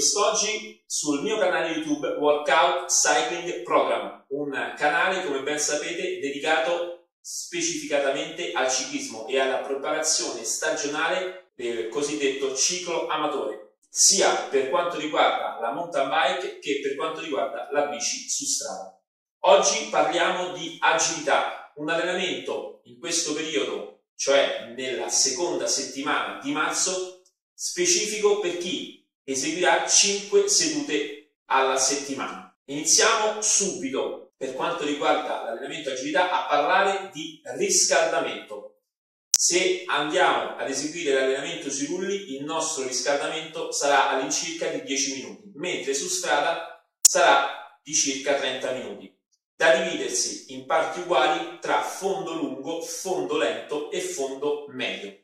quest'oggi sul mio canale YouTube Workout Cycling Program, un canale come ben sapete dedicato specificatamente al ciclismo e alla preparazione stagionale del cosiddetto ciclo amatore, sia per quanto riguarda la mountain bike che per quanto riguarda la bici su strada. Oggi parliamo di agilità, un allenamento in questo periodo, cioè nella seconda settimana di marzo, specifico per chi eseguirà 5 sedute alla settimana. Iniziamo subito per quanto riguarda l'allenamento agilità a parlare di riscaldamento. Se andiamo ad eseguire l'allenamento sui rulli, il nostro riscaldamento sarà all'incirca di 10 minuti, mentre su strada sarà di circa 30 minuti, da dividersi in parti uguali tra fondo lungo, fondo lento e fondo medio.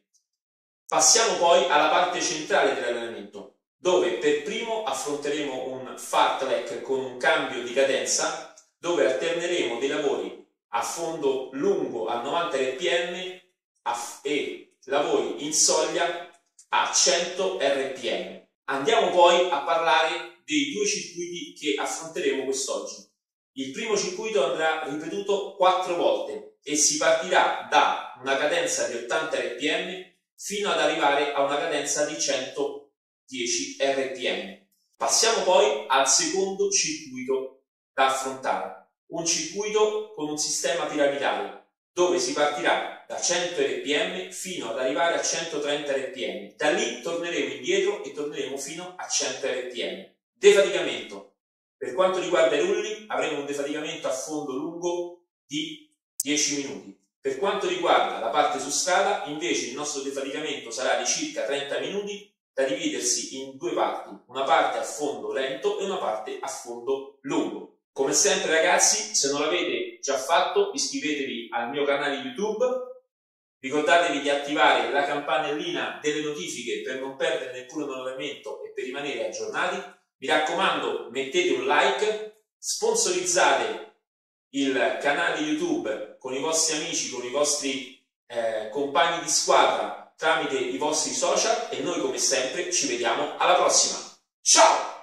Passiamo poi alla parte centrale dell'allenamento, dove per primo affronteremo un fartlek con un cambio di cadenza, dove alterneremo dei lavori a fondo lungo a 90 rpm e lavori in soglia a 100 rpm. Andiamo poi a parlare dei due circuiti che affronteremo quest'oggi. Il primo circuito andrà ripetuto 4 volte e si partirà da una cadenza di 80 rpm fino ad arrivare a una cadenza di 100 10 RPM. Passiamo poi al secondo circuito da affrontare, un circuito con un sistema piramidale dove si partirà da 100 rpm fino ad arrivare a 130 rpm. Da lì torneremo indietro e torneremo fino a 100 rpm. Defaticamento. Per quanto riguarda i rulli avremo un defaticamento a fondo lungo di 10 minuti. Per quanto riguarda la parte su strada invece il nostro defaticamento sarà di circa 30 minuti da dividersi in due parti, una parte a fondo lento e una parte a fondo lungo. Come sempre ragazzi, se non l'avete già fatto, iscrivetevi al mio canale YouTube, ricordatevi di attivare la campanellina delle notifiche per non perdere neppure un allenamento e per rimanere aggiornati. Mi raccomando, mettete un like, sponsorizzate il canale YouTube con i vostri amici, con i vostri eh, compagni di squadra tramite i vostri social e noi come sempre ci vediamo alla prossima. Ciao!